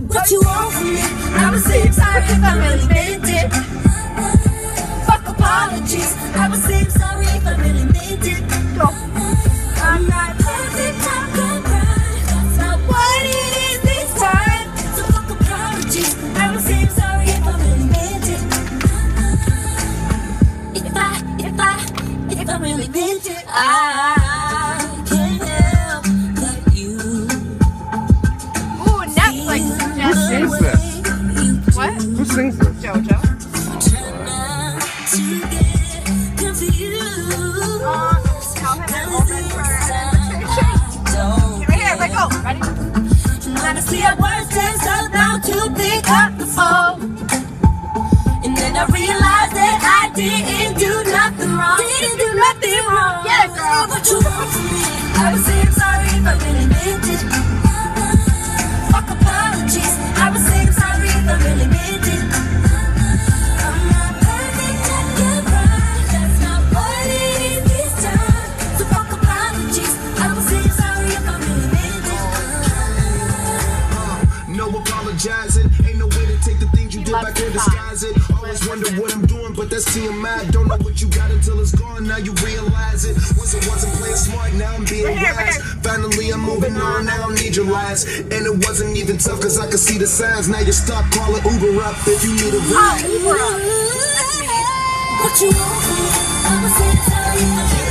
what you want from me. I would say I'm sorry if I really meant it. Fuck apologies. I would say I'm sorry if I really meant it. I'm not perfect, I'm That's not what it is this time. So fuck apologies. I would say I'm sorry if I really meant it. If I, if I, if I really meant it, Who sings this? JoJo. Um, tell him I'm open for an invitation. Give me here, let go. Ready? When I see a word turns up now to pick up the phone. And then I realized that I didn't do nothing wrong. Didn't do nothing wrong. Yeah, girl. What you want from me? I would say I'm sorry apologizing, ain't no way to take the things you did back and disguise it. Always wonder what I'm doing, but that's TMI. Don't know what you got until it's gone. Now you realize it. Once I wasn't playing smart, now I'm being Right here, wise. here. Finally, I'm moving on. Now I don't need your lies. And it wasn't even tough, cause I could see the signs. Now you stop calling Uber up if you need a oh, ride. Oh, Uber up. That's me. What you want from me?